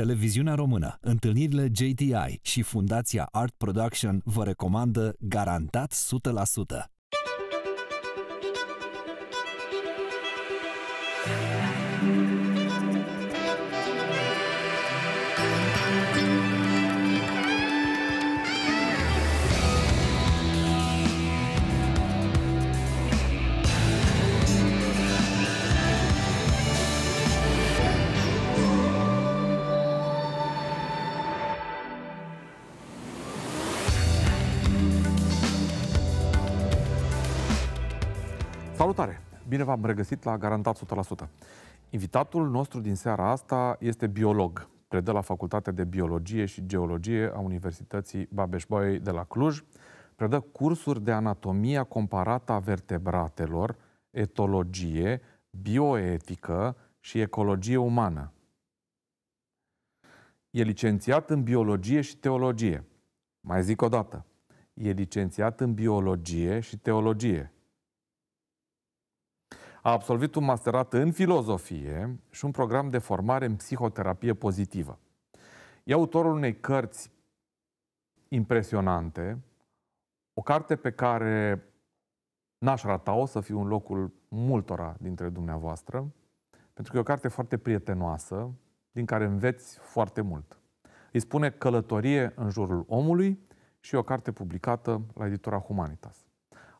Televiziunea Română, întâlnirile JTI și Fundația Art Production vă recomandă garantat 100%. Salutare! Bine v-am regăsit la Garantat 100%. Invitatul nostru din seara asta este biolog. Predă la Facultatea de Biologie și Geologie a Universității Babeș-Bolyai de la Cluj. Predă cursuri de anatomia comparată a vertebratelor, etologie, bioetică și ecologie umană. E licențiat în biologie și teologie. Mai zic o dată. E licențiat în biologie și teologie a absolvit un masterat în filozofie și un program de formare în psihoterapie pozitivă. E autorul unei cărți impresionante, o carte pe care n-aș rata-o să fiu în locul multora dintre dumneavoastră, pentru că e o carte foarte prietenoasă, din care înveți foarte mult. Îi spune Călătorie în jurul omului și e o carte publicată la editura Humanitas.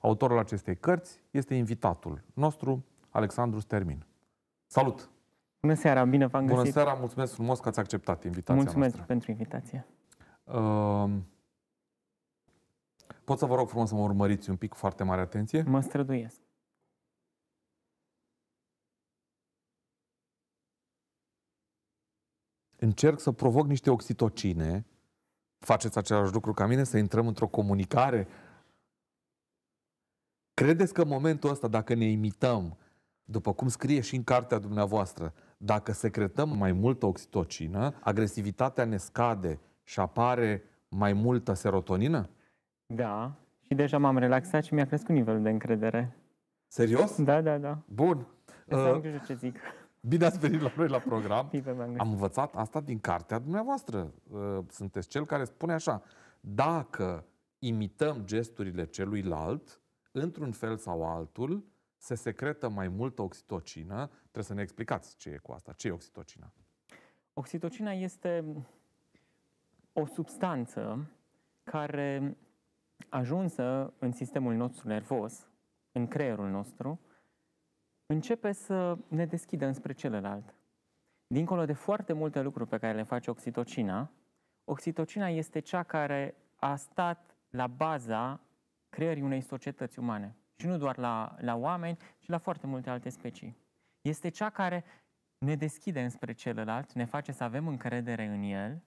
Autorul acestei cărți este invitatul nostru, Alexandru Stermin. Salut! Bună seara, bine v-am găsit. Bună seara, mulțumesc frumos că ați acceptat invitația Mulțumesc noastră. pentru invitație. Uh, pot să vă rog frumos să mă urmăriți un pic cu foarte mare atenție? Mă străduiesc. Încerc să provoc niște oxitocine. Faceți același lucru ca mine, să intrăm într-o comunicare. Credeți că în momentul ăsta, dacă ne imităm, după cum scrie și în cartea dumneavoastră, dacă secretăm mai multă oxitocină, agresivitatea ne scade și apare mai multă serotonină? Da, și deja m-am relaxat și mi-a crescut nivelul de încredere. Serios? Da, da, da. Bun. Să am Uh, grijă ce zic. bine ați venit la noi la program. Bine v-am găsit. Am învățat asta din cartea dumneavoastră. Uh, Sunteți cel care spune așa, dacă imităm gesturile celuilalt, într-un fel sau altul, se secretă mai multă oxitocină. Trebuie să ne explicați ce e cu asta. Ce e oxitocina? Oxitocina este o substanță care ajunsă în sistemul nostru nervos, în creierul nostru, începe să ne deschidă înspre celălalt. Dincolo de foarte multe lucruri pe care le face oxitocina, oxitocina este cea care a stat la baza creării unei societăți umane. Și nu doar la, la oameni, ci la foarte multe alte specii. Este cea care ne deschide înspre celălalt, ne face să avem încredere în el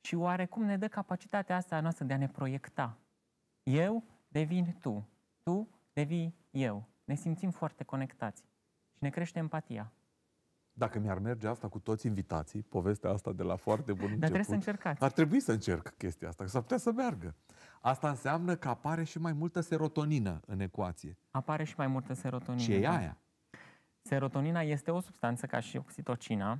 și oarecum ne dă capacitatea asta a noastră de a ne proiecta. Eu devin tu, tu devii eu. Ne simțim foarte conectați și ne crește empatia. Dacă mi-ar merge asta cu toți invitații, povestea asta de la foarte bun început, Dar trebuie să încercați. ar trebui să încerc chestia asta, că s-ar putea să meargă. Asta înseamnă că apare și mai multă serotonină în ecuație. Apare și mai multă serotonină. Ce e aia? Serotonina este o substanță ca și oxitocina,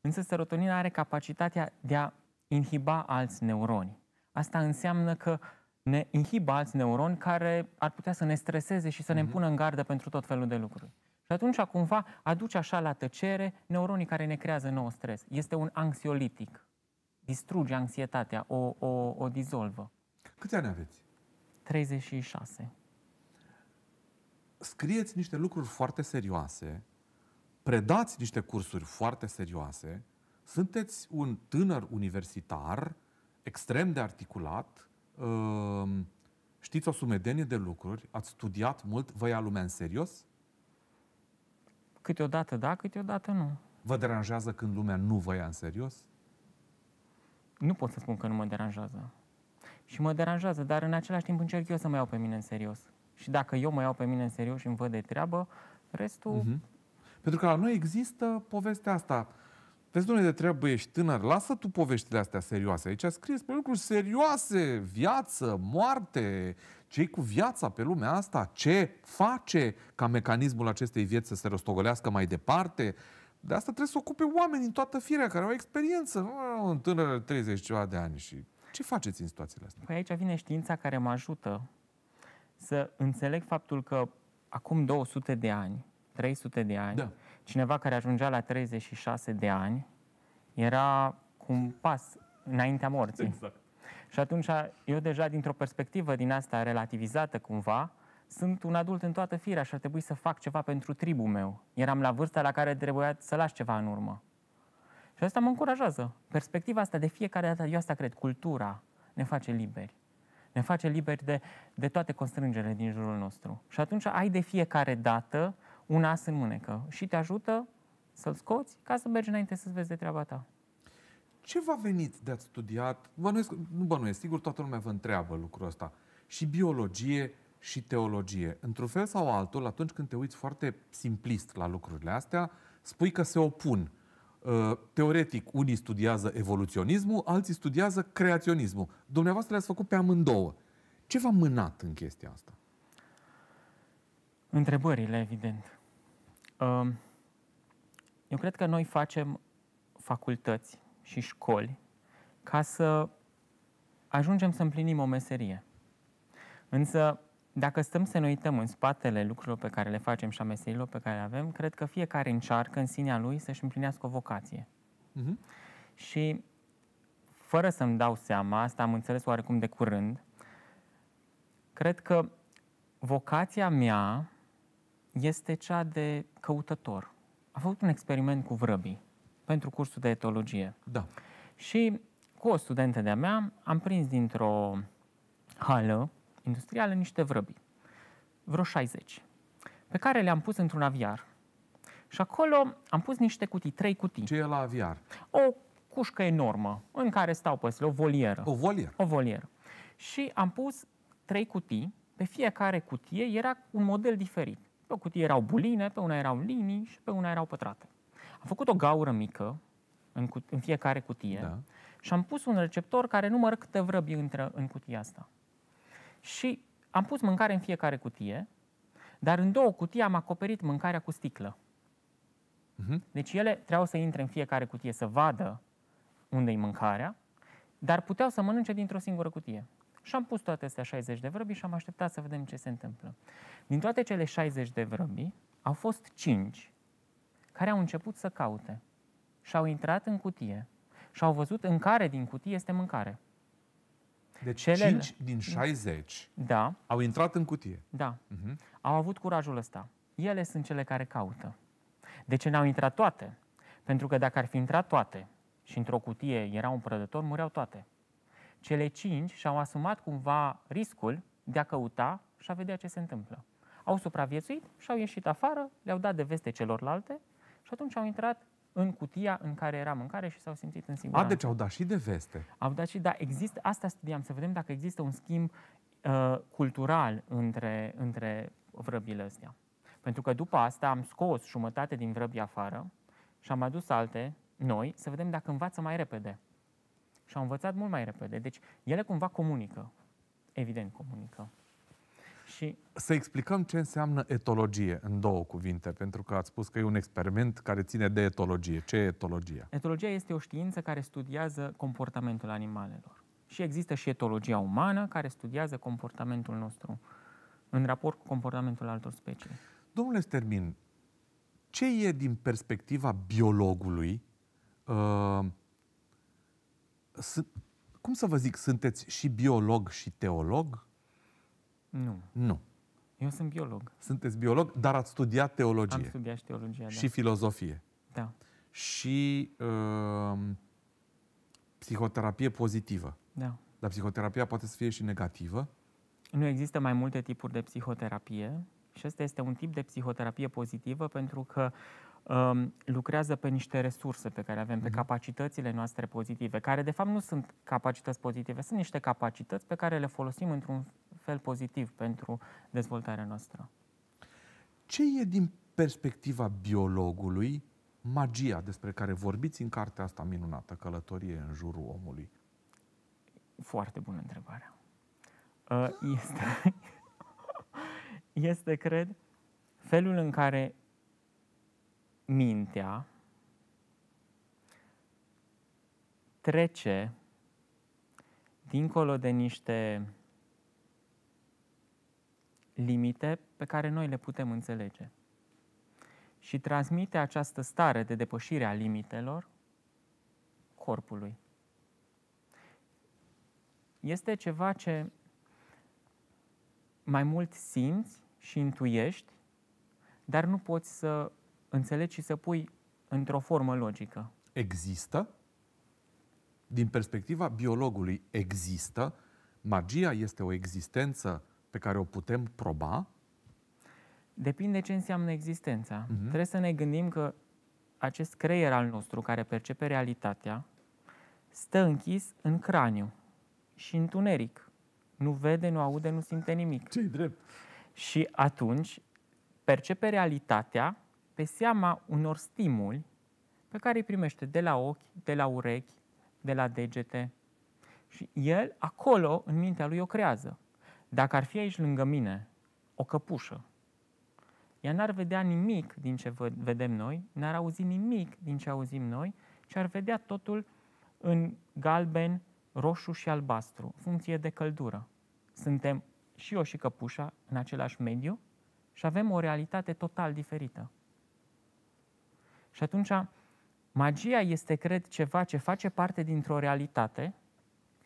însă serotonina are capacitatea de a inhiba alți neuroni. Asta înseamnă că ne inhibă alți neuroni care ar putea să ne streseze și să ne pună în gardă pentru tot felul de lucruri. Și atunci, cumva, aduce așa la tăcere neuronii care ne creează nou stres. Este un anxiolitic. Distruge anxietatea, o, o, o dizolvă. Câți ani aveți? 36. scrieți niște lucruri foarte serioase, predați niște cursuri foarte serioase, sunteți un tânăr universitar extrem de articulat, um, știți o sumedenie de lucruri, ați studiat mult, vă ia lumea în serios? Câteodată da, câteodată nu. Vă deranjează când lumea nu vă ia în serios? Nu pot să spun că nu mă deranjează. Și mă deranjează, dar în același timp încerc eu să mă iau pe mine în serios. Și dacă eu mă iau pe mine în serios și îmi văd de treabă, restul... Mhm. Pentru că la noi există povestea asta. Vezi, domnule, de treabă, ești tânăr, lasă tu poveștile astea serioase. Aici scrie despre lucruri serioase, viață, moarte, ce cu viața pe lumea asta, ce face ca mecanismul acestei vieți să se rostogolească mai departe. De asta trebuie să ocupe oameni în toată firea care au experiență. Nu un tânăr de 30 ceva de ani și ce faceți în situațiile astea? Păi aici vine știința care mă ajută să înțeleg faptul că acum 200 de ani, 300 de ani, Da. cineva care ajungea la 36 de ani era cu un pas înaintea morții. Exact. Și atunci eu deja dintr-o perspectivă din asta relativizată cumva, sunt un adult în toată firea și ar trebui să fac ceva pentru tribul meu. Eram la vârsta la care trebuia să lași ceva în urmă. Și asta mă încurajează. Perspectiva asta de fiecare dată, eu asta cred, cultura ne face liberi. Ne face liberi de, de toate constrângerile din jurul nostru. Și atunci ai de fiecare dată un as în mânecă și te ajută să-l scoți ca să mergi înainte să-ți vezi de treaba ta. Ce v-a venit de ați studiat? Bănuiesc, nu bănuiesc, sigur toată lumea vă întreabă lucrul ăsta. Și biologie și teologie. Într-un fel sau altul, atunci când te uiți foarte simplist la lucrurile astea, spui că se opun. Uh, Teoretic, unii studiază evoluționismul, alții studiază creaționismul. Dumneavoastră le-ați făcut pe amândouă. Ce v-a mânat în chestia asta? Întrebările, evident. Um, Eu cred că noi facem facultăți și școli ca să ajungem să împlinim o meserie. Însă, dacă stăm să ne uităm în spatele lucrurilor pe care le facem și a meserilor pe care le avem, cred că fiecare încearcă în sinea lui să-și împlinească o vocație. Mhm. Și fără să-mi dau seama, asta am înțeles oarecum de curând, cred că vocația mea este cea de căutător. Am făcut un experiment cu vrăbii pentru cursul de etologie. Da. Și cu o studentă de-a mea am prins dintr-o hală industrială niște vrăbi, vreo 60, pe care le-am pus într-un aviar. Și acolo am pus niște cutii, trei cutii. Ce e la aviar? O cușcă enormă în care stau păsările, o volieră. O volieră. O volieră. Și am pus trei cutii, pe fiecare cutie era un model diferit. Pe o cutie erau buline, pe una erau linii și pe una erau pătrate. Am făcut o gaură mică în, cu- în fiecare cutie Da. și am pus un receptor care numără câte vrăbi intră în cutia asta. Și am pus mâncare în fiecare cutie, dar în două cutii am acoperit mâncarea cu sticlă. Mhm. Deci ele trebuiau să intre în fiecare cutie să vadă unde e mâncarea, dar puteau să mănânce dintr-o singură cutie. Și am pus toate astea 60 de vrăbi și am așteptat să vedem ce se întâmplă. Din toate cele 60 de vrăbi, au fost 5 care au început să caute și au intrat în cutie și au văzut în care din cutie este mâncare. Deci Celele- 5 din 60 Da, au intrat în cutie. da, Mhm. au avut curajul ăsta. Ele sunt cele care caută. De ce n-au intrat toate? Pentru că dacă ar fi intrat toate și într-o cutie era un prădător, mureau toate. Cele cinci și-au asumat cumva riscul de a căuta și a vedea ce se întâmplă. Au supraviețuit și au ieșit afară, le-au dat de veste celorlalte și atunci au intrat în cutia în care era mâncare și s-au simțit în A, siguranță. deci au dat și de veste. Au dat și, da, există, asta studiam, să vedem dacă există un schimb uh, cultural între, între vrăbile astea. Pentru că după asta am scos jumătate din vrăbi afară și am adus alte, noi, să vedem dacă învață mai repede. Și au învățat mult mai repede. Deci ele cumva comunică. Evident comunică. Și Să explicăm ce înseamnă etologie în două cuvinte, pentru că ați spus că e un experiment care ține de etologie. Ce e etologia? Etologia este o știință care studiază comportamentul animalelor. Și există și etologia umană care studiază comportamentul nostru în raport cu comportamentul altor specii. Domnule Stermin, ce e din perspectiva biologului? Uh, sunt, cum să vă zic, sunteți și biolog și teolog? Nu. Nu. Eu sunt biolog. Sunteți biolog, dar ați studiat Am teologie studiat și teologia, și filozofie da. da. și uh, psihoterapie pozitivă. Da. Dar psihoterapia poate să fie și negativă. Nu există mai multe tipuri de psihoterapie și ăsta este un tip de psihoterapie pozitivă pentru că um, lucrează pe niște resurse pe care avem, pe capacitățile noastre pozitive, care de fapt nu sunt capacități pozitive, sunt niște capacități pe care le folosim într-un fel pozitiv pentru dezvoltarea noastră. Ce e din perspectiva biologului magia despre care vorbiți în cartea asta minunată, Călătorie în jurul omului? Foarte bună întrebare. Ă, este, este, cred, felul în care mintea trece dincolo de niște limite pe care noi le putem înțelege. Și transmite această stare de depășire a limitelor corpului. Este ceva ce mai mult simți și intuiești, dar nu poți să înțelegi și să pui într-o formă logică. Există? Din perspectiva biologului, există? Magia este o existență pe care o putem proba? Depinde ce înseamnă existența. Mhm. Trebuie să ne gândim că acest creier al nostru care percepe realitatea stă închis în craniu și întuneric. Nu vede, nu aude, nu simte nimic. ce drept? Și atunci percepe realitatea pe seama unor stimuli pe care îi primește de la ochi, de la urechi, de la degete. Și el acolo, în mintea lui, o creează. Dacă ar fi aici lângă mine o căpușă, ea n-ar vedea nimic din ce văd- vedem noi, n-ar auzi nimic din ce auzim noi, ci ar vedea totul în galben, roșu și albastru, în funcție de căldură. Suntem și eu și căpușa în același mediu și avem o realitate total diferită. Și atunci, magia este, cred, ceva ce face parte dintr-o realitate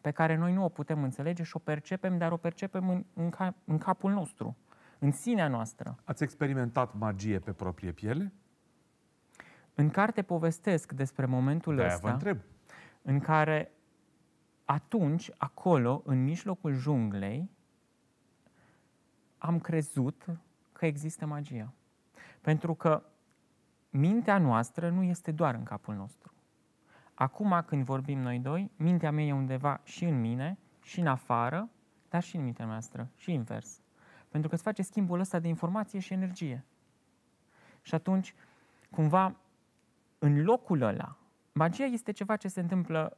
pe care noi nu o putem înțelege și o percepem, dar o percepem în, în, ca, în capul nostru, în sinea noastră. Ați experimentat magie pe proprie piele? În carte povestesc despre momentul De-aia vă ăsta întreb. în care atunci, acolo, în mijlocul junglei, am crezut că există magia. Pentru că mintea noastră nu este doar în capul nostru. Acum, când vorbim noi doi, mintea mea e undeva și în mine, și în afară, dar și în mintea noastră, și invers. Pentru că îți face schimbul ăsta de informație și energie. Și atunci, cumva, în locul ăla, magia este ceva ce se întâmplă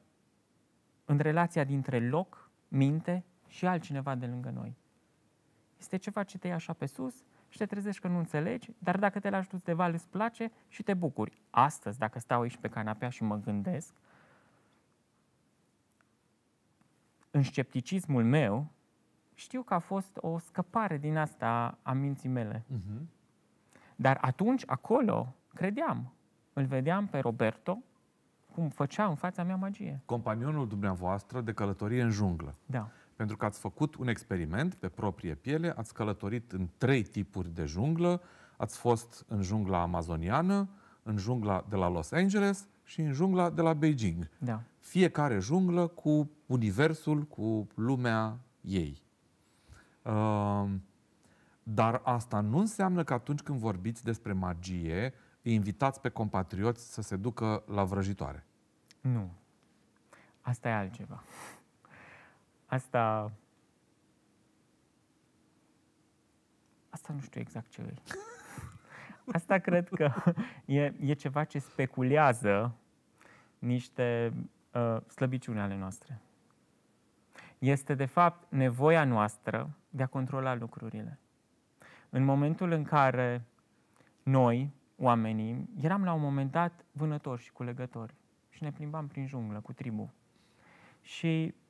în relația dintre loc, minte și altcineva de lângă noi. Este ceva ce te ia așa pe sus și te trezești că nu înțelegi, dar dacă te lași dus de val îți place și te bucuri. Astăzi, dacă stau aici pe canapea și mă gândesc, în scepticismul meu, știu că a fost o scăpare din asta a minții mele. Uh-huh. Dar atunci, acolo, credeam. Îl vedeam pe Roberto cum făcea în fața mea magie. Companionul dumneavoastră de călătorie în junglă. Da. Pentru că ați făcut un experiment pe proprie piele, ați călătorit în trei tipuri de junglă, ați fost în jungla amazoniană, în jungla de la Los Angeles și în jungla de la Beijing. Da. Fiecare junglă cu universul, cu lumea ei. Uh, dar asta nu înseamnă că atunci când vorbiți despre magie, îi invitați pe compatrioți să se ducă la vrăjitoare. Nu. Asta e altceva. Asta... Asta nu știu exact ce e. Asta cred că e, e ceva ce speculează niște uh, slăbiciuni ale noastre. Este, de fapt, nevoia noastră de a controla lucrurile. În momentul în care noi, oamenii, eram la un moment dat vânători și culegători și ne plimbam prin junglă cu tribu. Și, uh,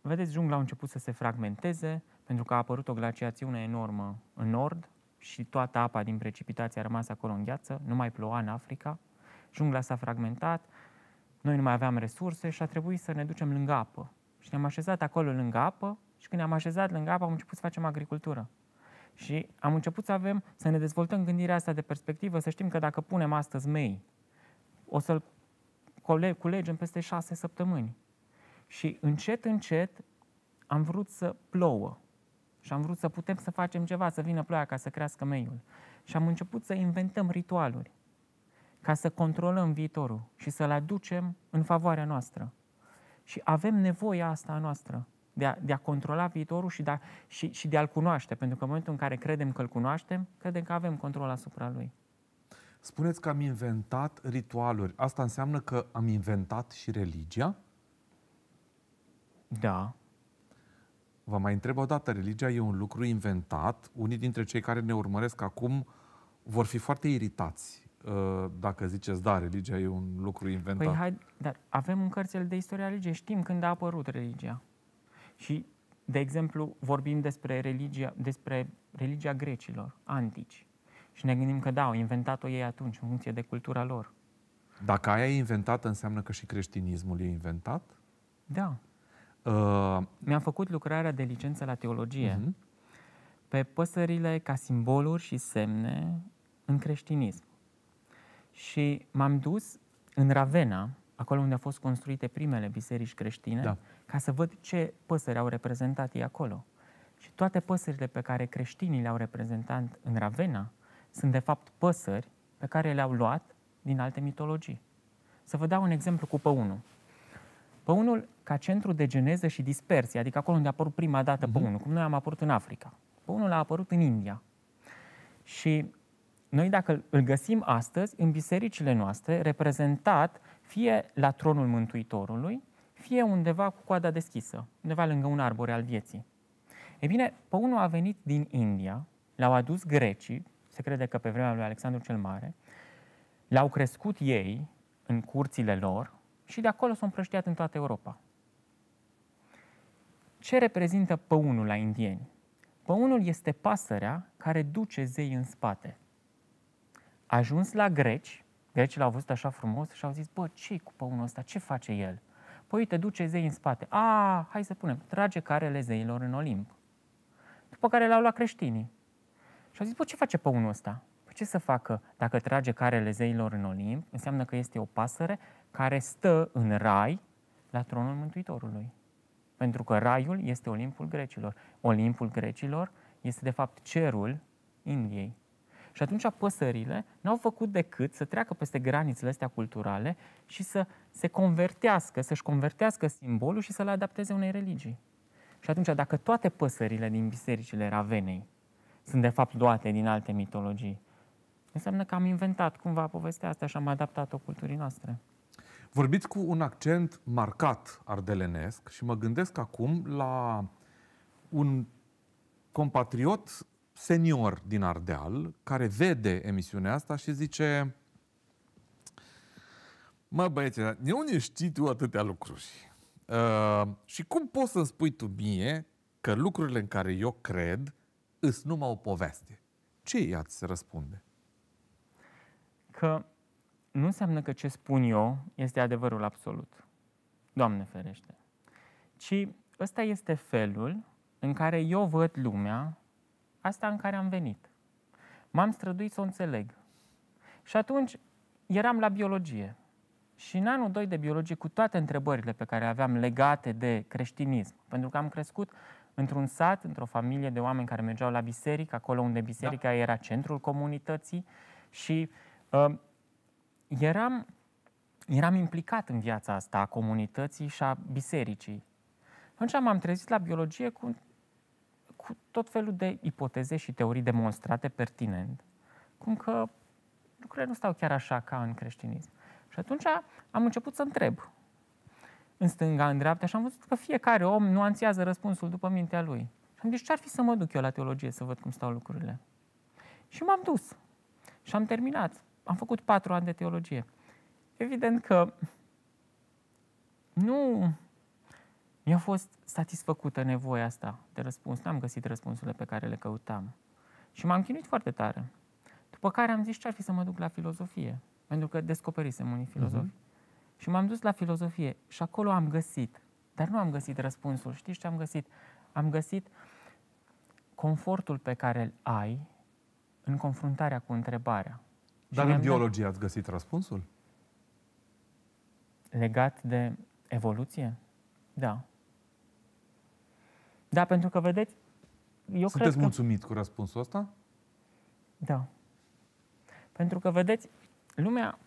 vedeți, jungla a început să se fragmenteze pentru că a apărut o glaciațiune enormă în nord și toată apa din precipitație a rămas acolo în gheață, nu mai ploua în Africa. Jungla s-a fragmentat, noi nu mai aveam resurse și a trebuit să ne ducem lângă apă. Și ne-am așezat acolo lângă apă și când ne-am așezat lângă apă am început să facem agricultură. Și am început să avem, să ne dezvoltăm gândirea asta de perspectivă, să știm că dacă punem astăzi mei, o să-l cole- culegem peste șase săptămâni. Și încet, încet am vrut să plouă. Și am vrut să putem să facem ceva, să vină ploaia ca să crească meiul. Și am început să inventăm ritualuri ca să controlăm viitorul și să-l aducem în favoarea noastră. Și avem nevoia asta a noastră de a, de a controla viitorul și de, a, și, și de a-l cunoaște. Pentru că în momentul în care credem că îl cunoaștem, credem că avem control asupra lui. Spuneți că am inventat ritualuri. Asta înseamnă că am inventat și religia? Da. Vă mai întreb o dată, religia e un lucru inventat. Unii dintre cei care ne urmăresc acum vor fi foarte iritați uh, dacă ziceți, da, religia e un lucru inventat. Păi hai, dar avem în cărțile de istoria religiei, știm când a apărut religia. Și, de exemplu, vorbim despre religia, despre religia grecilor, antici. Și ne gândim că da, au inventat-o ei atunci, în funcție de cultura lor. Dacă aia e inventată, înseamnă că și creștinismul e inventat? Da. Uh, Mi-am făcut lucrarea de licență la teologie uh-huh. pe păsările ca simboluri și semne în creștinism. Și m-am dus în Ravenna, acolo unde au fost construite primele biserici creștine, Da. ca să văd ce păsări au reprezentat ei acolo. Și toate păsările pe care creștinii le-au reprezentat în Ravenna sunt de fapt păsări pe care le-au luat din alte mitologii. Să vă dau un exemplu cu păunul. Păunul ca centru de geneză și dispersie, adică acolo unde a apărut prima dată păunul, cum noi am apărut în Africa. Păunul a apărut în India. Și noi dacă îl găsim astăzi în bisericile noastre, reprezentat fie la tronul Mântuitorului, fie undeva cu coada deschisă, undeva lângă un arbore al vieții. E bine, păunul a venit din India, l-au adus grecii, se crede că pe vremea lui Alexandru cel Mare, l-au crescut ei în curțile lor și de acolo s-au împrăștiat în toată Europa. Ce reprezintă păunul la indieni? Păunul este pasărea care duce zei în spate. Ajuns la greci, grecii l-au văzut așa frumos și au zis, bă, ce cu păunul ăsta? Ce face el? Păi uite, duce zei în spate. A, hai să punem, trage carele zeilor în Olimp. După care l-au luat creștinii. Și au zis, bă, ce face păunul ăsta? Păi ce să facă dacă trage carele zeilor în Olimp? Înseamnă că este o pasăre care stă în rai la tronul Mântuitorului. Pentru că raiul este Olimpul grecilor. Olimpul grecilor este de fapt cerul Indiei. Și atunci păsările n-au făcut decât să treacă peste granițele astea culturale și să se convertească, să-și convertească simbolul și să-l adapteze unei religii. Și atunci, dacă toate păsările din bisericile Ravenei sunt de fapt luate din alte mitologii, înseamnă că am inventat cumva povestea asta și am adaptat-o culturii noastre. Vorbiți cu un accent marcat ardelenesc și mă gândesc acum la un compatriot senior din Ardeal care vede emisiunea asta și zice Mă băieți, dar de unde știi tu atâtea lucruri? Uh, și cum poți să-mi spui tu mie că lucrurile în care eu cred îs numai o poveste? Ce i-ați răspunde? Că nu înseamnă că ce spun eu este adevărul absolut. Doamne ferește. Ci ăsta este felul în care eu văd lumea, asta în care am venit. M-am străduit să o înțeleg. Și atunci eram la biologie. Și în anul 2 de biologie, cu toate întrebările pe care le aveam legate de creștinism, pentru că am crescut într-un sat, într-o familie de oameni care mergeau la biserică, acolo unde biserica da. era centrul comunității și uh, eram, eram implicat în viața asta a comunității și a bisericii. Atunci m-am trezit la biologie cu, cu tot felul de ipoteze și teorii demonstrate pertinent, cum că lucrurile nu stau chiar așa ca în creștinism. Și atunci am început să întreb în stânga, în dreapta și am văzut că fiecare om nuanțează răspunsul după mintea lui. Și am zis, ce-ar fi să mă duc eu la teologie să văd cum stau lucrurile? Și m-am dus. Și am terminat. Am făcut patru ani de teologie. Evident că nu mi-a fost satisfăcută nevoia asta de răspuns. N-am găsit răspunsurile pe care le căutam. Și m-am chinuit foarte tare. După care am zis ce ar fi să mă duc la filozofie. Pentru că descoperisem unii filozofi. Uh-huh. Și m-am dus la filozofie și acolo am găsit, dar nu am găsit răspunsul. Știți ce am găsit? Am găsit confortul pe care îl ai în confruntarea cu întrebarea. Dar mi-am în dat- biologie ați găsit răspunsul? Legat de evoluție? Da. Da, pentru că, vedeți, eu Sunteți cred că... mulțumit cu răspunsul ăsta? Da. Pentru că, vedeți, lumea,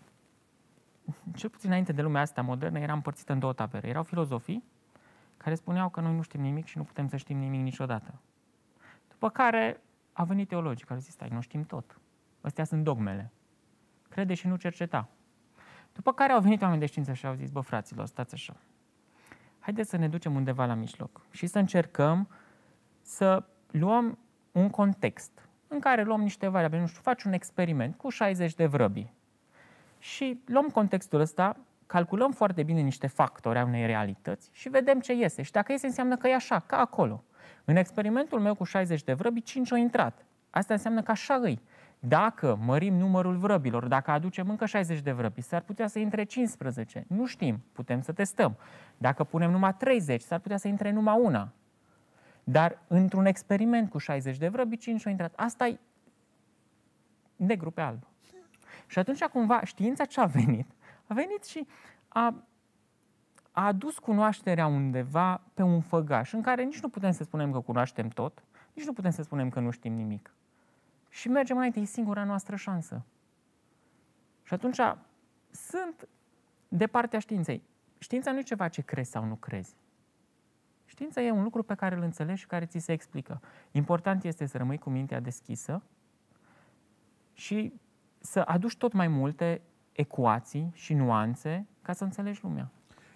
cel puțin înainte de lumea asta modernă, era împărțită în două tabere. Erau filozofii care spuneau că noi nu știm nimic și nu putem să știm nimic niciodată. După care a venit teologii care zis, stai, nu știm tot. Astea sunt dogmele. Crede și nu cerceta. După care au venit oameni de știință și au zis, bă, fraților, stați așa. Haideți să ne ducem undeva la mijloc și să încercăm să luăm un context în care luăm niște variabile, nu știu, faci un experiment cu 60 de vrăbi și luăm contextul ăsta, calculăm foarte bine niște factori a unei realități și vedem ce iese. Și dacă iese, înseamnă că e așa, ca acolo. În experimentul meu cu 60 de vrăbi, 5 au intrat. Asta înseamnă că așa îi. Dacă mărim numărul vrăbilor, dacă aducem încă 60 de vrăbi, s-ar putea să intre 15. Nu știm, putem să testăm. Dacă punem numai 30, s-ar putea să intre numai una. Dar într-un experiment cu 60 de vrăbi, 5 au intrat. Asta e negru pe alb. Și atunci, cumva, știința ce a venit? A venit și a, a adus cunoașterea undeva pe un făgaș, în care nici nu putem să spunem că cunoaștem tot, nici nu putem să spunem că nu știm nimic. Și mergem înainte, e singura noastră șansă. Și atunci sunt de partea științei. Știința nu e ceva ce crezi sau nu crezi. Știința e un lucru pe care îl înțelegi și care ți se explică. Important este să rămâi cu mintea deschisă și să aduci tot mai multe ecuații și nuanțe ca să înțelegi lumea.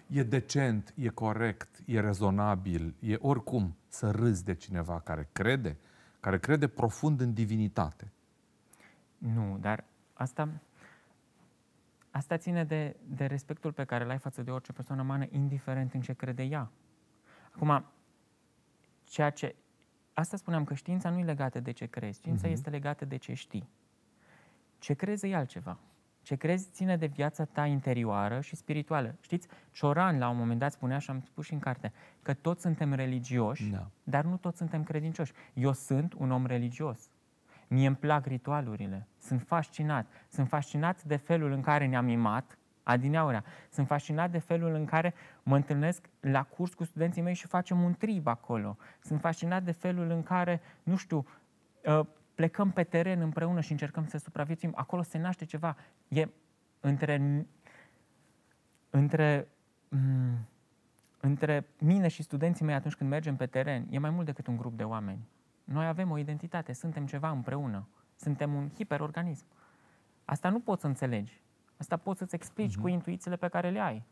E decent, e corect, e rezonabil, e oricum să râzi de cineva care crede, care crede profund în divinitate. Nu, dar asta, asta ține de, de respectul pe care îl ai față de orice persoană umană, indiferent în ce crede ea. Acum, ceea ce... Asta spuneam că știința nu e legată de ce crezi, știința uh-huh. este legată de ce știi. Ce crezi e altceva. Ce crezi ține de viața ta interioară și spirituală. Știți, Cioran la un moment dat spunea și am spus și în carte că toți suntem religioși, da. dar nu toți suntem credincioși. Eu sunt un om religios. Mie îmi plac ritualurile. Sunt fascinat. Sunt fascinat de felul în care ne-am mimat adineaurea. Sunt fascinat de felul în care mă întâlnesc la curs cu studenții mei și facem un trib acolo. Sunt fascinat de felul în care, nu știu, ă, plecăm pe teren împreună și încercăm să supraviețuim. Acolo se naște ceva. E între, între, mm, între mine și studenții mei atunci când mergem pe teren, e mai mult decât un grup de oameni. Noi avem o identitate, suntem ceva împreună. Suntem un hiperorganism. Asta nu poți să înțelegi. Asta poți să-ți explici uh-huh. cu intuițiile pe care le ai.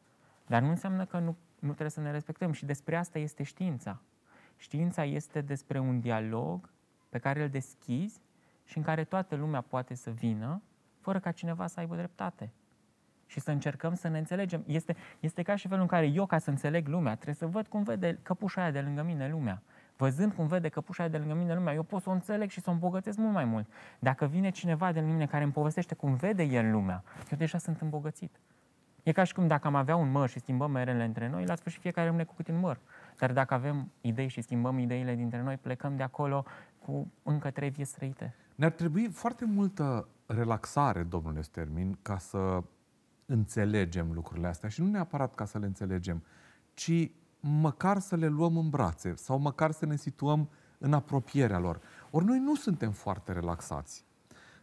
Dar nu înseamnă că nu, nu trebuie să ne respectăm. Și despre asta este știința. Știința este despre un dialog pe care îl deschizi și în care toată lumea poate să vină fără ca cineva să aibă dreptate. Și să încercăm să ne înțelegem. Este, este ca și felul în care eu, ca să înțeleg lumea, trebuie să văd cum vede căpușa aia de lângă mine lumea. Văzând cum vede căpușa aia de lângă mine lumea, eu pot să o înțeleg și să o îmbogățesc mult mai mult. Dacă vine cineva de lângă mine care îmi povestește cum vede el lumea, eu deja sunt îmbogățit. E ca și cum dacă am avea un măr și schimbăm merele între noi, la sfârșit fiecare rămâne cu cât un măr. Dar dacă avem idei și schimbăm ideile dintre noi, plecăm de acolo cu încă trei vieți trăite. Ne-ar trebui foarte multă relaxare, domnule Stermin, ca să înțelegem lucrurile astea și nu neapărat ca să le înțelegem, ci măcar să le luăm în brațe sau măcar să ne situăm în apropierea lor. Ori noi nu suntem foarte relaxați.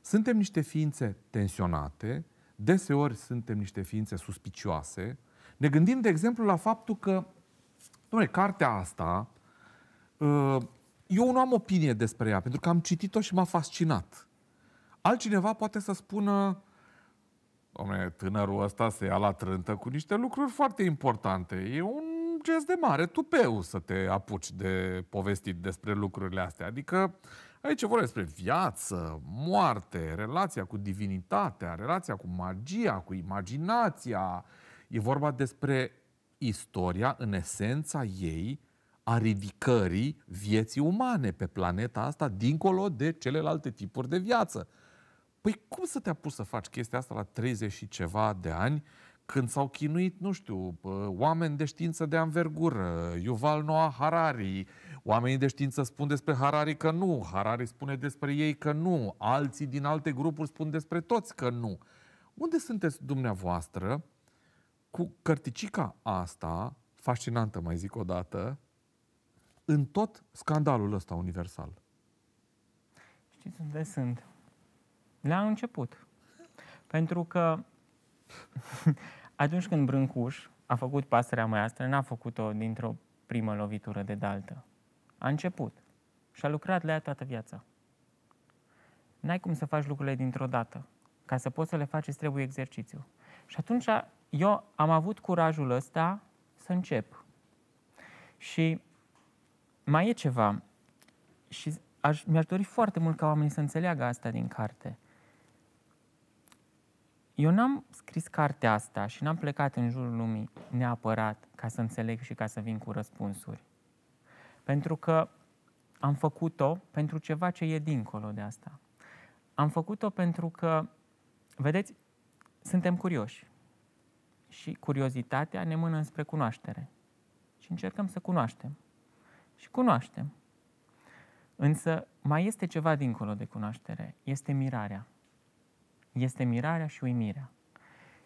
Suntem niște ființe tensionate, deseori suntem niște ființe suspicioase. Ne gândim, de exemplu, la faptul că, domnule, cartea asta uh, eu nu am opinie despre ea, pentru că am citit-o și m-a fascinat. Altcineva poate să spună, Dom'le, tânărul ăsta se ia la trântă cu niște lucruri foarte importante. E un gest de mare tupeu să te apuci de povestit despre lucrurile astea. Adică aici vorbim despre viață, moarte, relația cu divinitatea, relația cu magia, cu imaginația. E vorba despre istoria în esența ei a ridicării vieții umane pe planeta asta, dincolo de celelalte tipuri de viață. Păi cum să te apuci să faci chestia asta la 30 și ceva de ani, când s-au chinuit, nu știu, oameni de știință de anvergură, Yuval Noah Harari, oamenii de știință spun despre Harari că nu, Harari spune despre ei că nu, alții din alte grupuri spun despre toți că nu. Unde sunteți dumneavoastră cu cărticica asta, fascinantă, mai zic o dată, în tot scandalul ăsta universal? Știți unde sunt? La început. Pentru că atunci când Brâncuș a făcut pasărea măiastră, n-a făcut-o dintr-o primă lovitură de daltă. A început și a lucrat la ea toată viața. N-ai cum să faci lucrurile dintr-o dată. Ca să poți să le faci, îți trebuie exercițiu. Și atunci eu am avut curajul ăsta să încep. Și mai e ceva. Și aș, mi-aș dori foarte mult ca oamenii să înțeleagă asta din carte. eu n-am scris cartea asta și n-am plecat în jurul lumii neapărat ca să înțeleg și ca să vin cu răspunsuri. Pentru că am făcut-o pentru ceva ce e dincolo de asta. Am făcut-o pentru că, vedeți, suntem curioși. Și curiozitatea ne mână spre cunoaștere. Și încercăm să cunoaștem. Și cunoaștem. Însă mai este ceva dincolo de cunoaștere. Este mirarea. Este mirarea și uimirea.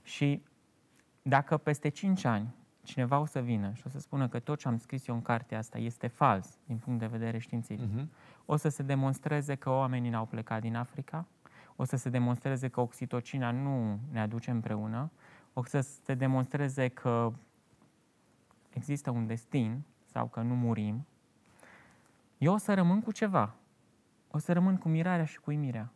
Și dacă peste 5 ani cineva o să vină și o să spună că tot ce am scris eu în cartea asta este fals din punct de vedere științific, uh-huh. o să se demonstreze că oamenii n-au plecat din Africa, o să se demonstreze că oxitocina nu ne aduce împreună, o să se demonstreze că există un destin sau că nu murim, eu o să rămân cu ceva. O să rămân cu mirarea și cu uimirea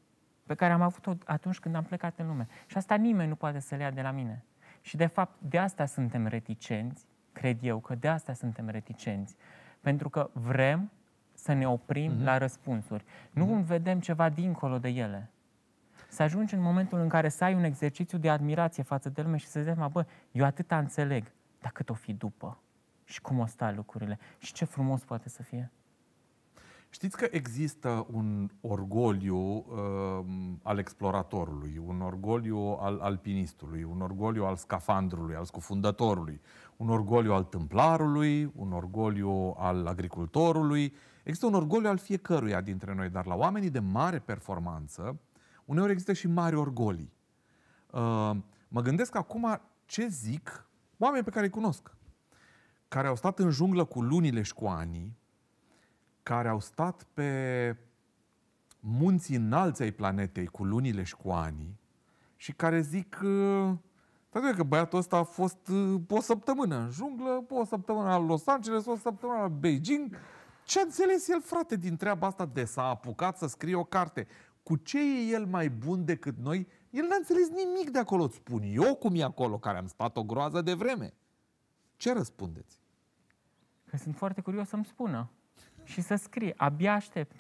pe care am avut-o atunci când am plecat în lume. Și asta nimeni nu poate să le ia de la mine. Și de fapt, de asta suntem reticenți, cred eu că de asta suntem reticenți. Pentru că vrem să ne oprim mm-hmm. la răspunsuri. Nu mm-hmm. vedem ceva dincolo de ele. Să ajungi în momentul în care să ai un exercițiu de admirație față de lume și să zici, bă, eu atâta înțeleg, dar cât o fi după? Și cum o sta lucrurile? Și ce frumos poate să fie? Știți că există un orgoliu uh, al exploratorului, un orgoliu al alpinistului, un orgoliu al scafandrului, al scufundătorului, un orgoliu al tâmplarului, un orgoliu al agricultorului. Există un orgoliu al fiecăruia dintre noi, dar la oamenii de mare performanță, uneori există și mari orgolii. Uh, mă gândesc acum ce zic oameni pe care îi cunosc, care au stat în junglă cu lunile și cu anii, care au stat pe munții înalți ai planetei cu lunile și cu anii și care zic uh, că băiatul ăsta a fost uh, o săptămână în junglă, o săptămână la Los Angeles, o săptămână la Beijing. Ce a înțeles el, frate, din treaba asta de s-a apucat să scrie o carte? Cu ce e el mai bun decât noi? El n-a înțeles nimic de acolo, îți spun eu cum e acolo, care am stat o groază de vreme. Ce răspundeți? Că sunt foarte curios să-mi spună și să scrie. Abia aștept.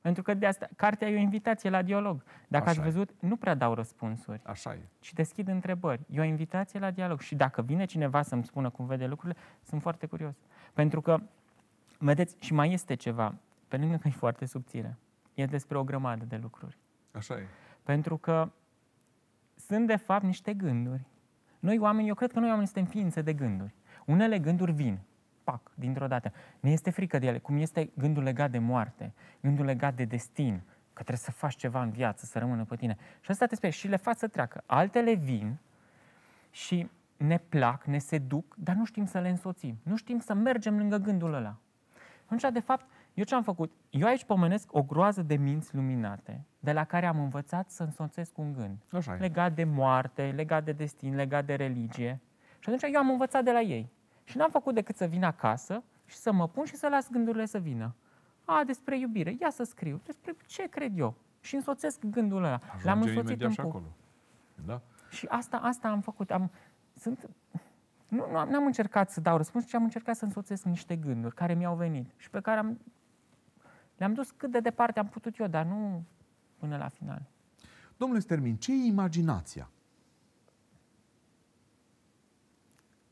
Pentru că de asta, cartea e o invitație la dialog. Dacă Așa ați văzut, e. nu prea dau răspunsuri. Așa e. Și deschid întrebări. E o invitație la dialog. Și dacă vine cineva să-mi spună cum vede lucrurile, sunt foarte curios. Pentru că, vedeți, și mai este ceva, pe lângă că e foarte subțire. E despre o grămadă de lucruri. Așa e. Pentru că sunt, de fapt, niște gânduri. Noi oameni, eu cred că noi oameni suntem ființe de gânduri. Unele gânduri vin pac, dintr-o dată. Ne este frică de ele, cum este gândul legat de moarte, gândul legat de destin, că trebuie să faci ceva în viață, să rămână pe tine. Și asta te sperie și le faci să treacă. Altele vin și ne plac, ne seduc, dar nu știm să le însoțim. Nu știm să mergem lângă gândul ăla. Atunci, de fapt, eu ce am făcut? Eu aici pomenesc o groază de minți luminate, de la care am învățat să însoțesc un gând. Așa legat de moarte, legat de destin, legat de religie. Și atunci eu am învățat de la ei. Și n-am făcut decât să vin acasă și să mă pun și să las gândurile să vină. A, despre iubire, ia să scriu. Despre ce cred eu? Și însoțesc gândul ăla. Ajunge L-am însoțit în acolo. Da? Și asta, asta am făcut. Am, sunt, nu, nu am, n-am încercat să dau răspuns, ci am încercat să însoțesc niște gânduri care mi-au venit și pe care am, le-am dus cât de departe am putut eu, dar nu până la final. Domnule Stermin, ce e imaginația?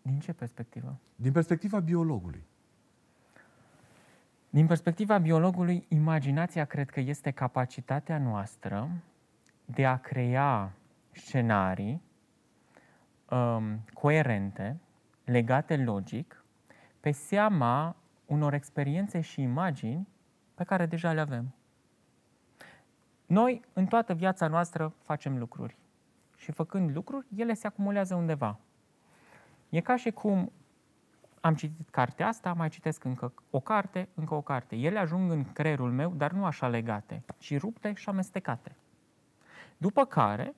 Din ce perspectivă? Din perspectiva biologului. Din perspectiva biologului, imaginația cred că este capacitatea noastră de a crea scenarii um, coerente, legate logic, pe seama unor experiențe și imagini pe care deja le avem. Noi, în toată viața noastră, facem lucruri. Și făcând lucruri, ele se acumulează undeva. E ca și cum am citit cartea asta, mai citesc încă o carte, încă o carte. Ele ajung în creierul meu, dar nu așa legate, ci rupte și amestecate. După care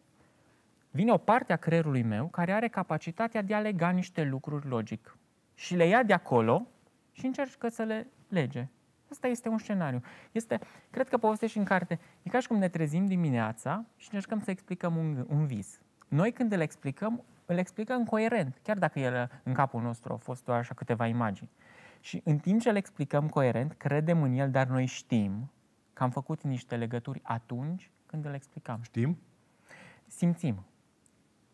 vine o parte a creierului meu care are capacitatea de a lega niște lucruri logic. Și le ia de acolo și încercă să le lege. Asta este un scenariu. Este, cred că povestești în carte. E ca și cum ne trezim dimineața și încercăm să explicăm un, un vis. Noi când îl explicăm, îl explicăm coerent, chiar dacă el în capul nostru au fost doar așa câteva imagini. Și în timp ce îl explicăm coerent, credem în el, dar noi știm că am făcut niște legături atunci când îl explicam. Știm? Simțim.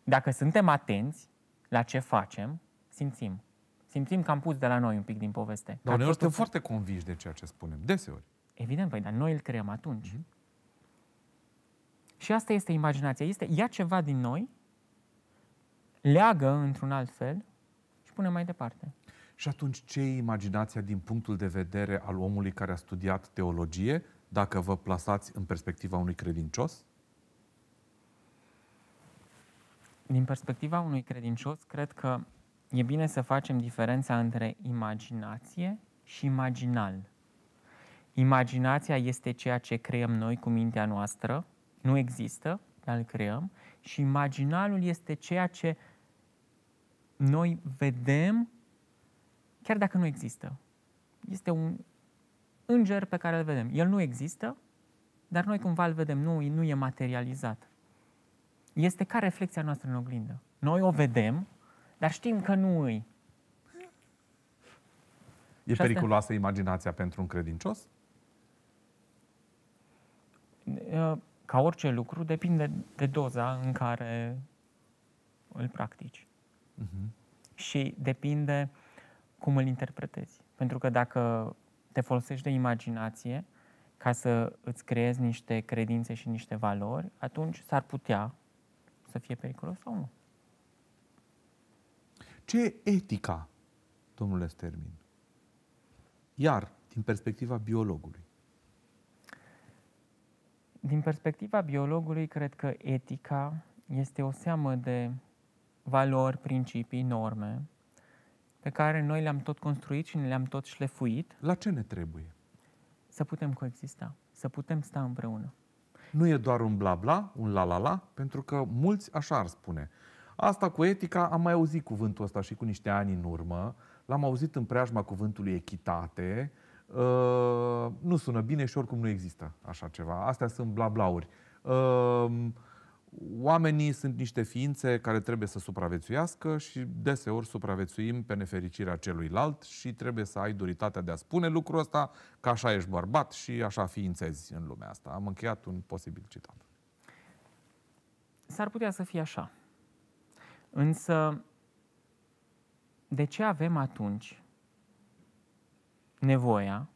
Dacă suntem atenți la ce facem, simțim. Simțim că am pus de la noi un pic din poveste. Dar Ca uneori totul suntem să- foarte convinși de ceea ce spunem, deseori. Evident, păi, dar noi îl creăm atunci. Și asta este imaginația. Este, ia ceva din noi, leagă într-un alt fel și pune mai departe. Și atunci ce e imaginația din punctul de vedere al omului care a studiat teologie, dacă vă plasați în perspectiva unui credincios? Din perspectiva unui credincios, cred că e bine să facem diferența între imaginație și imaginal. Imaginația este ceea ce creăm noi cu mintea noastră, nu există, dar îl creăm, și imaginalul este ceea ce noi vedem, chiar dacă nu există. Este un înger pe care îl vedem. El nu există, dar noi cumva îl vedem, nu, nu e materializat este ca reflexia noastră în oglindă. Noi o vedem, dar știm că nu îi. E Și asta- periculoasă imaginația pentru un credincios? Uh, Ca orice lucru, depinde de doza în care îl practici. Și depinde cum îl interpretezi. Pentru că dacă te folosești de imaginație ca să îți creezi niște credințe și niște valori, atunci s-ar putea să fie periculos sau nu. Ce e etica, domnule Stermin? Iar, din perspectiva biologului. Din perspectiva biologului, cred că etica este o seamă de valori, principii, norme pe care noi le-am tot construit și ne le-am tot șlefuit La ce ne trebuie? să putem coexista, să putem sta împreună. Nu e doar un bla bla, un la la la, pentru că mulți așa ar spune. Asta cu etica, am mai auzit cuvântul ăsta și cu niște ani în urmă, l-am auzit în preajma cuvântului echitate, uh, nu sună bine și oricum nu există așa ceva. Astea sunt bla blauri. Uh, oamenii sunt niște ființe care trebuie să supraviețuiască și deseori supraviețuim pe nefericirea celuilalt și trebuie să ai duritatea de a spune lucrul ăsta, că așa ești bărbat și așa ființezi în lumea asta. Am încheiat un posibil citat. S-ar putea să fie așa. Însă, de ce avem atunci nevoia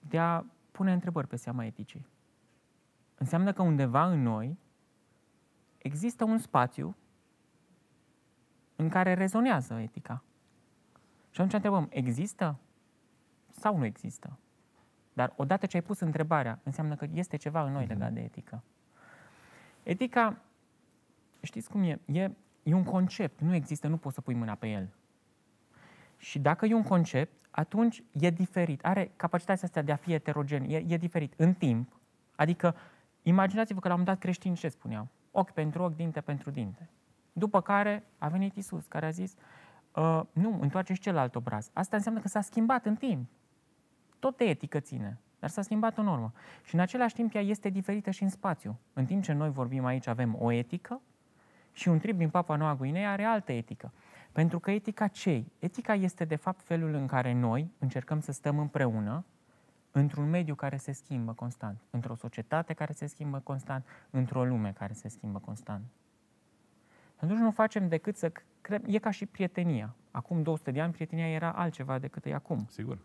de a pune întrebări pe seama eticii? Înseamnă că undeva în noi există un spațiu în care rezonează etica. Și atunci întrebăm, există sau nu există? Dar odată ce ai pus întrebarea, înseamnă că este ceva în noi legat de etică. Etica, știți cum e? e? E un concept, nu există, nu poți să pui mâna pe el. Și dacă e un concept, atunci e diferit. Are capacitatea asta de a fi heterogen, e, e diferit în timp. Adică, imaginați-vă că la un moment dat creștini ce spuneau? Ochi pentru ochi, dinte pentru dinte. După care a venit Isus, care a zis, uh, nu, întoarceți celălalt obraz. Asta înseamnă că s-a schimbat în timp. Tot de etică ține, dar s-a schimbat o normă. Și în același timp ea este diferită și în spațiu. În timp ce noi vorbim aici avem o etică și un trib din Papua Noua Guinea are altă etică. Pentru că etica ce Etica este de fapt felul în care noi încercăm să stăm împreună într-un mediu care se schimbă constant, într-o societate care se schimbă constant, într-o lume care se schimbă constant. Atunci nu facem decât să cre- E ca și prietenia. Acum 200 de ani prietenia era altceva decât e acum. Sigur.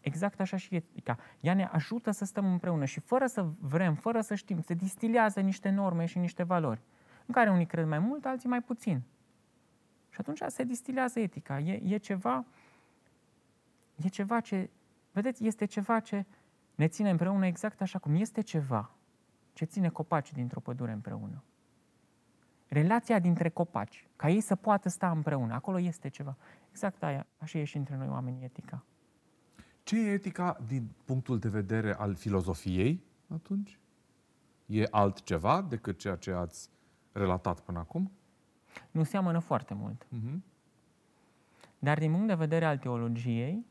Exact așa și etica. Ea ne ajută să stăm împreună și fără să vrem, fără să știm, se distilează niște norme și niște valori, în care unii cred mai mult, alții mai puțin. Și atunci se distilează etica. E, e ceva, e ceva ce, vedeți, este ceva ce ne ține împreună exact așa cum este ceva ce ține copaci dintr-o pădure împreună. Relația dintre copaci, ca ei să poată sta împreună, acolo este ceva. Exact aia, așa e și între noi oamenii etica. Ce e etica din punctul de vedere al filozofiei atunci? E altceva decât ceea ce ați relatat până acum? Nu seamănă foarte mult. Uh-huh. Dar din punct de vedere al teologiei,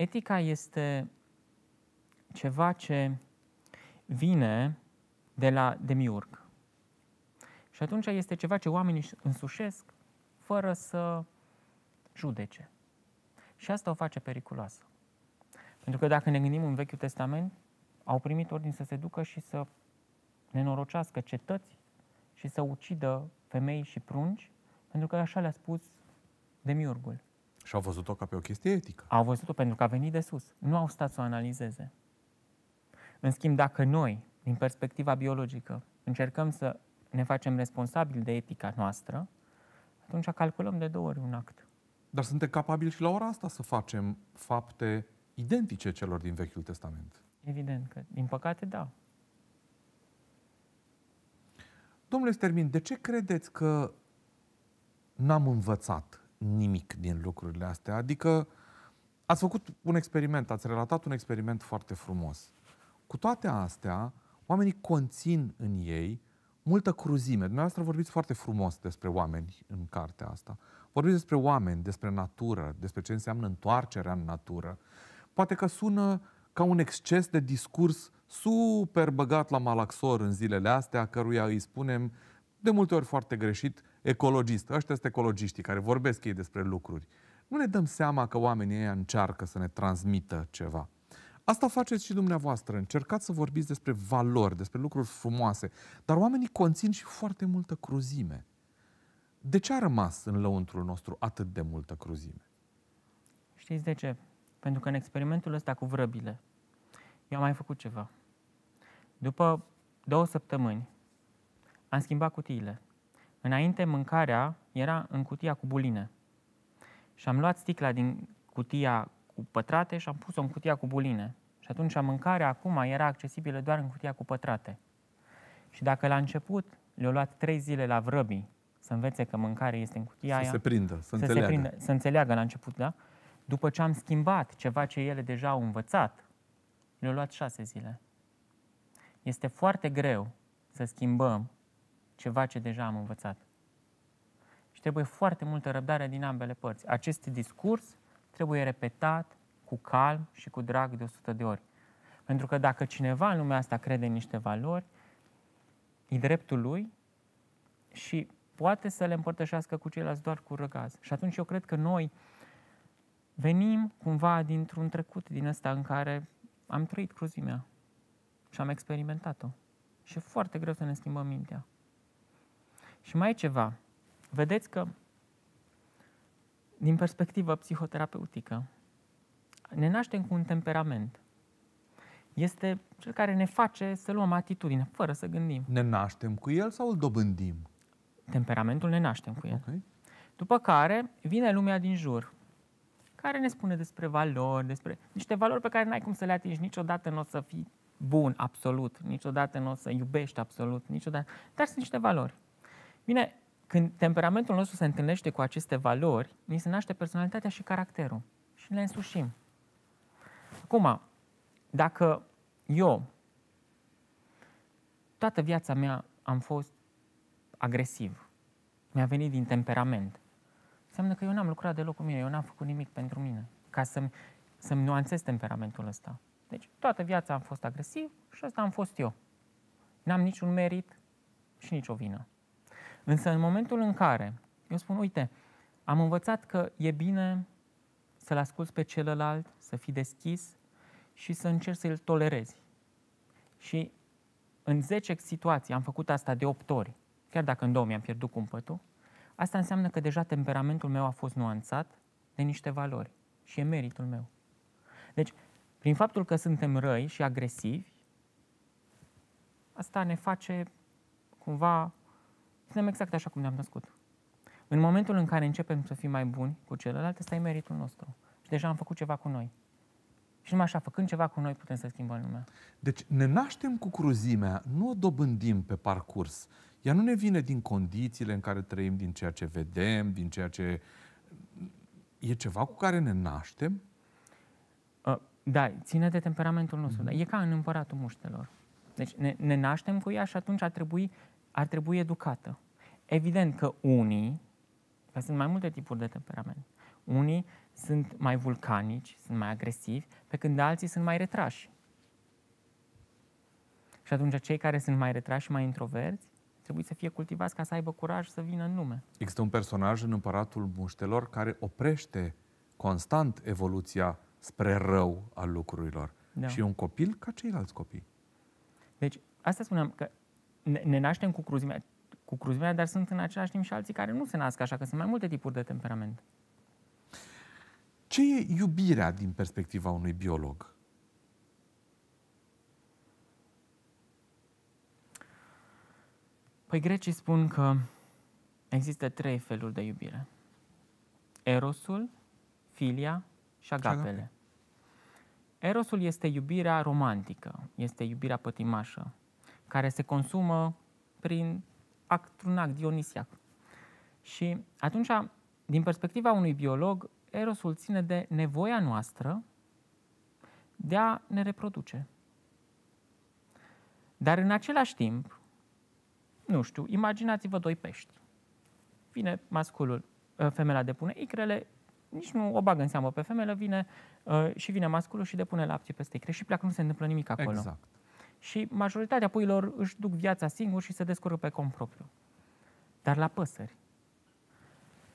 etica este ceva ce vine de la demiurg. Și atunci este ceva ce oamenii își însușesc fără să judece. Și asta o face periculoasă. Pentru că dacă ne gândim în Vechiul Testament, au primit ordin să se ducă și să nenorocească cetăți și să ucidă femei și prunci, pentru că așa le-a spus demiurgul. Și au văzut-o ca pe o chestie etică. Au văzut-o pentru că a venit de sus. Nu au stat să o analizeze. În schimb, dacă noi, din perspectiva biologică, încercăm să ne facem responsabili de etica noastră, atunci calculăm de două ori un act. Dar suntem capabili și la ora asta să facem fapte identice celor din Vechiul Testament. Evident că, din păcate, da. Domnule Stermin, de ce credeți că n-am învățat nimic din lucrurile astea? Adică ați făcut un experiment, ați relatat un experiment foarte frumos. Cu toate astea, oamenii conțin în ei multă cruzime. Dumneavoastră vorbiți foarte frumos despre oameni în cartea asta. Vorbiți despre oameni, despre natură, despre ce înseamnă întoarcerea în natură. Poate că sună ca un exces de discurs super băgat la malaxor în zilele astea, căruia îi spunem de multe ori foarte greșit, ecologist. Ăștia sunt ecologiștii care vorbesc ei despre lucruri. Nu ne dăm seama că oamenii ăia încearcă să ne transmită ceva. Asta faceți și dumneavoastră. Încercați să vorbiți despre valori, despre lucruri frumoase, dar oamenii conțin și foarte multă cruzime. De ce a rămas în lăuntrul nostru atât de multă cruzime? Știți de ce? Pentru că în experimentul ăsta cu vrăbile, eu am mai făcut ceva. După două săptămâni, am schimbat cutiile. Înainte, mâncarea era în cutia cu buline. Și am luat sticla din cutia cu pătrate și am pus-o în cutia cu buline. Și atunci mâncarea acum era accesibilă doar în cutia cu pătrate. Și dacă la început le-au luat trei zile la vrăbii să învețe că mâncarea este în cutia să aia, se prindă, să, să, înțeleagă. se prindă, să înțeleagă la început, da? După ce am schimbat ceva ce ele deja au învățat, le-au luat șase zile. Este foarte greu să schimbăm ceva ce deja am învățat. Și trebuie foarte multă răbdare din ambele părți. Acest discurs trebuie repetat cu calm și cu drag de 100 de ori. Pentru că dacă cineva în lumea asta crede în niște valori, e dreptul lui și poate să le împărtășească cu ceilalți doar cu răgaz. Și atunci eu cred că noi venim cumva dintr-un trecut din ăsta în care am trăit cruzimea și am experimentat-o. Și e foarte greu să ne schimbăm mintea. Și mai e ceva. Vedeți că, din perspectivă psihoterapeutică, ne naștem cu un temperament. Este cel care ne face să luăm atitudine, fără să gândim. Ne naștem cu el sau îl dobândim? Temperamentul ne naștem cu el. Okay. După care vine lumea din jur, care ne spune despre valori, despre niște valori pe care n-ai cum să le atingi. Niciodată nu o să fii bun, absolut. Niciodată nu o să iubești, absolut. Niciodată. Dar sunt niște valori. Bine, când temperamentul nostru se întâlnește cu aceste valori, ni se naște personalitatea și caracterul. Și le însușim. Acum, dacă eu toată viața mea am fost agresiv, mi-a venit din temperament, înseamnă că eu n-am lucrat deloc cu mine, eu n-am făcut nimic pentru mine, ca să-mi, să-mi nuanțez temperamentul ăsta. Deci toată viața am fost agresiv și ăsta am fost eu. N-am niciun merit și nicio vină. Însă în momentul în care eu spun, uite, am învățat că e bine să-l asculți pe celălalt, să fii deschis și să încerci să-l tolerezi. Și în 10 situații am făcut asta de 8 ori, chiar dacă în două mi-am pierdut cumpătul, asta înseamnă că deja temperamentul meu a fost nuanțat de niște valori și e meritul meu. Deci, prin faptul că suntem răi și agresivi, asta ne face cumva, suntem exact așa cum ne-am născut. În momentul în care începem să fim mai buni cu celălalt, ăsta e meritul nostru. Și deja am făcut ceva cu noi. Și numai așa, făcând ceva cu noi, putem să schimbăm lumea. Deci ne naștem cu cruzimea, nu o dobândim pe parcurs. Ea nu ne vine din condițiile în care trăim, din ceea ce vedem, din ceea ce... E ceva cu care ne naștem? Uh, da, ține de temperamentul nostru. Mm-hmm. Da. E ca în împăratul muștelor. Deci ne, ne naștem cu ea și atunci ar trebui, ar trebui educată. Evident că unii, că sunt mai multe tipuri de temperament, unii sunt mai vulcanici, sunt mai agresivi, pe când alții sunt mai retrași. Și atunci cei care sunt mai retrași și mai introverți trebuie să fie cultivați ca să aibă curaj să vină în lume. Există un personaj în Împăratul Muștelor care oprește constant evoluția spre rău al lucrurilor. Da. Și e un copil ca ceilalți copii. Deci, asta spuneam, că ne, ne naștem cu cruzimea. cu cruzimea, dar sunt în același timp și alții care nu se nasc așa, că sunt mai multe tipuri de temperament. Ce e iubirea din perspectiva unui biolog? Păi grecii spun că există trei feluri de iubire. Erosul, filia și agapele. Erosul este iubirea romantică, este iubirea pătimașă, care se consumă prin act, un act dionisiac. Și atunci, din perspectiva unui biolog, erosul ține de nevoia noastră de a ne reproduce. Dar în același timp, nu știu, imaginați-vă doi pești. Vine masculul, ă, femeia depune icrele, nici nu o bagă în seamă pe femeie, vine uh, și vine masculul și depune lapte peste icre și pleacă, nu se întâmplă nimic acolo. Exact. Și majoritatea puilor își duc viața singur și se descurcă pe cont propriu. Dar la păsări,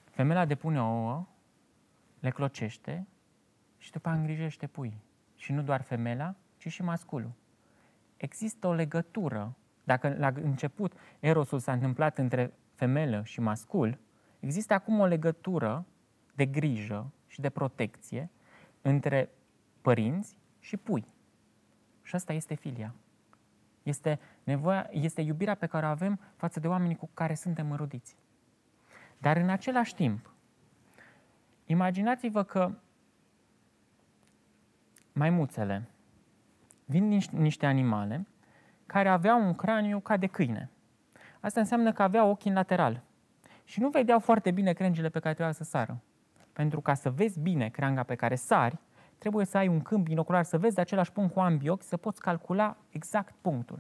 femeia depune ouă, le clocește și după aia îngrijește pui. Și nu doar femeia, ci și masculul. Există o legătură. Dacă la început erosul s-a întâmplat între femelă și mascul, există acum o legătură de grijă și de protecție între părinți și pui. Și asta este filia. Este, nevoia, este iubirea pe care o avem față de oamenii cu care suntem înrudiți. Dar în același timp, imaginați-vă că maimuțele vin niște animale care aveau un craniu ca de câine. Asta înseamnă că aveau ochii în lateral și nu vedeau foarte bine crengile pe care trebuia să sară. Pentru ca să vezi bine creanga pe care sari, trebuie să ai un câmp binocular, să vezi de același punct cu ambii ochi, să poți calcula exact punctul.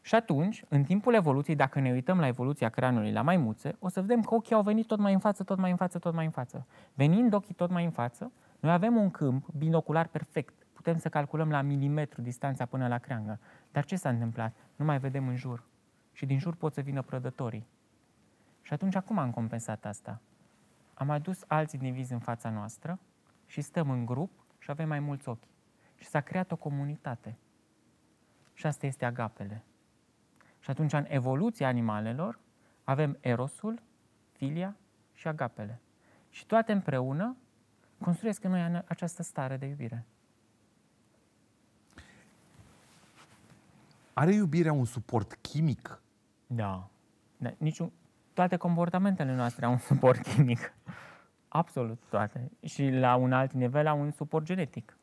Și atunci, în timpul evoluției, dacă ne uităm la evoluția craniului la maimuțe, o să vedem că ochii au venit tot mai în față, tot mai în față, tot mai în față. Venind ochii tot mai în față, noi avem un câmp binocular perfect. Putem să calculăm la milimetru distanța până la creangă. Dar ce s-a întâmplat? Nu mai vedem în jur. Și din jur pot să vină prădătorii. Și atunci, cum am compensat asta? Am adus alți indivizi în fața noastră și stăm în grup și avem mai mulți ochi. Și s-a creat o comunitate. Și asta este agapele. Și atunci, în evoluția animalelor, avem erosul, filia și agapele. Și toate împreună construiesc în noi această stare de iubire. Are iubirea un suport chimic? Da. da. Niciun, toate comportamentele noastre au un suport chimic. Absolut toate. Și la un alt nivel au un suport genetic.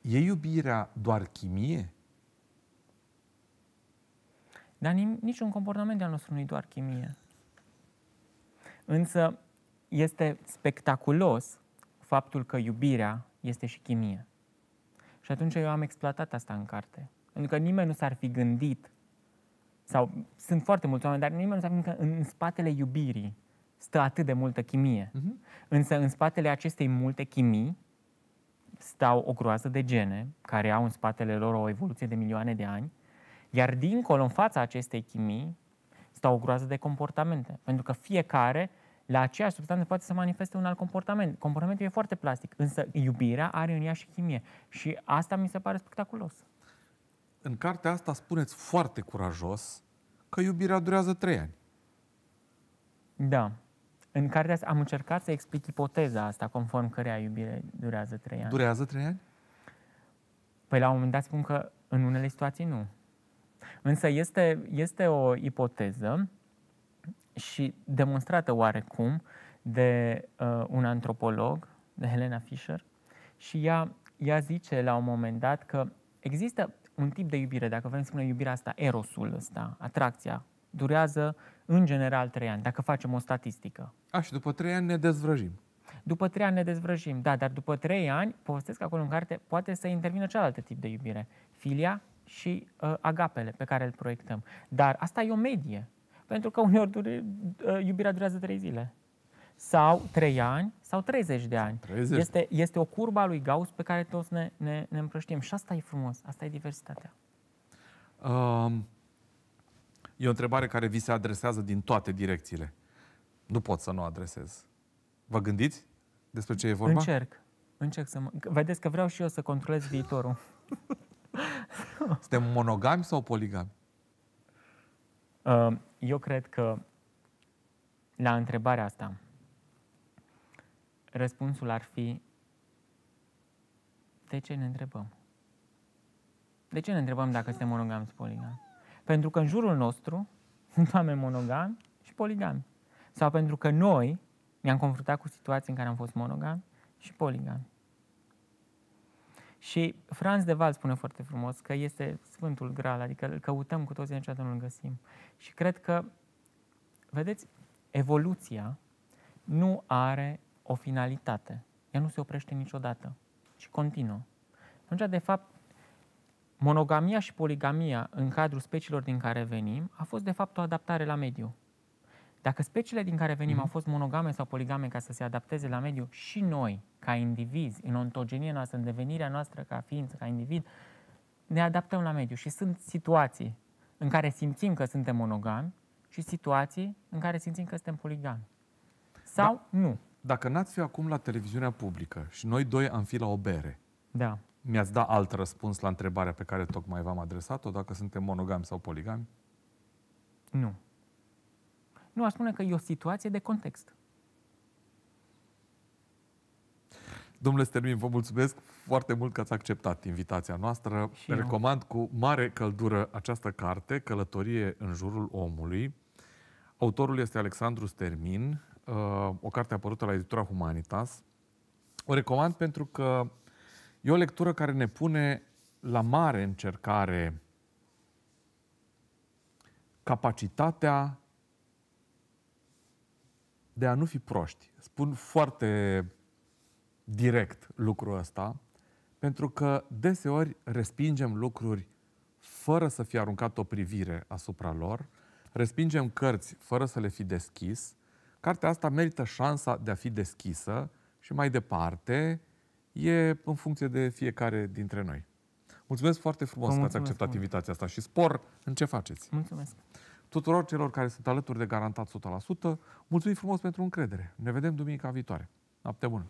E iubirea doar chimie? Dar niciun comportament al nostru nu e doar chimie. Însă este spectaculos faptul că iubirea este și chimie. Și atunci eu am exploatat asta în carte. Pentru că nimeni nu s-ar fi gândit, sau sunt foarte mulți oameni, dar nimeni nu s-ar fi gândit că în spatele iubirii stă atât de multă chimie. Uh-huh. Însă în spatele acestei multe chimii stau o groază de gene care au în spatele lor o evoluție de milioane de ani, iar dincolo, în fața acestei chimii, stau o groază de comportamente. Pentru că fiecare, la aceeași substanță, poate să manifeste un alt comportament. Comportamentul e foarte plastic, însă iubirea are în ea și chimie. Și asta mi se pare spectaculos. În cartea asta spuneți foarte curajos că iubirea durează trei ani. Da. În cartea asta am încercat să explic ipoteza asta, conform căreia iubire durează trei ani. Durează trei ani? Păi la un moment dat spun că în unele situații nu. Însă este, este o ipoteză și demonstrată oarecum de uh, un antropolog, de Helena Fischer, și ea, ea zice la un moment dat că există un tip de iubire, dacă vrem să spunem iubirea asta, erosul ăsta, atracția, durează în general trei ani, dacă facem o statistică. A, și după trei ani ne dezvrăjim. După trei ani ne dezvrăjim, da, dar după trei ani, povestesc acolo în carte, poate să intervină cealaltă tip de iubire. Filia și uh, agapele pe care îl proiectăm. Dar asta e o medie. Pentru că uneori dure, uh, iubirea durează trei zile. Sau trei ani, sau 30 de ani. 30. Este, este o curbă a lui Gauss pe care toți ne, ne, ne împrăștim. Și asta e frumos, asta e diversitatea. Um, E o întrebare care vi se adresează din toate direcțiile. Nu pot să nu adresez. Vă gândiți despre ce e vorba? Încerc. Încerc să mă... Vedeți că vreau și eu să controlez viitorul. Suntem monogami sau poligami? Uh, eu cred că la întrebarea asta, răspunsul ar fi de ce ne întrebăm? De ce ne întrebăm dacă suntem monogami sau poligami? Pentru că în jurul nostru sunt oameni monogami și poligami. Sau pentru că noi ne-am confruntat cu situații în care am fost monogami și poligami. Și Franz de Val spune foarte frumos că este Sfântul Graal, adică îl căutăm cu toții, niciodată nu îl găsim. Și cred că, vedeți, evoluția nu are o finalitate. Ea nu se oprește niciodată, ci continuă. Atunci, de fapt, monogamia și poligamia în cadrul speciilor din care venim a fost, de fapt, o adaptare la mediu. Dacă speciile din care venim mm-hmm. au fost monogame sau poligame ca să se adapteze la mediu și noi, ca indivizi, în ontogenie noastră, în devenirea noastră ca ființă, ca individ, ne adaptăm la mediu. Și sunt situații în care simțim că suntem monogami și situații în care simțim că suntem poligami. Sau da, nu. Dacă n-ați fi acum la televiziunea publică și noi doi am fi la o bere, da. Mi-ați da alt răspuns la întrebarea pe care tocmai v-am adresat-o, dacă suntem monogami sau poligami? Nu. Nu, aș spune că e o situație de context. Domnule Stermin, vă mulțumesc foarte mult că ați acceptat invitația noastră. Și Recomand eu. cu mare căldură această carte, Călătorie în jurul omului. Autorul este Alexandru Stermin, uh, o carte apărută la editura Humanitas. O recomand pentru că e o lectură care ne pune la mare încercare capacitatea de a nu fi proști. Spun foarte direct lucrul ăsta, pentru că deseori respingem lucruri fără să fie aruncat o privire asupra lor, respingem cărți fără să le fi deschis. Cartea asta merită șansa de a fi deschisă și mai departe e în funcție de fiecare dintre noi. Mulțumesc foarte frumos că ați acceptat mult. invitația asta și spor în ce faceți. Mulțumesc tuturor celor care sunt alături de garantat 100%. Mulțumim frumos pentru încredere. Ne vedem duminica viitoare. Noapte bună!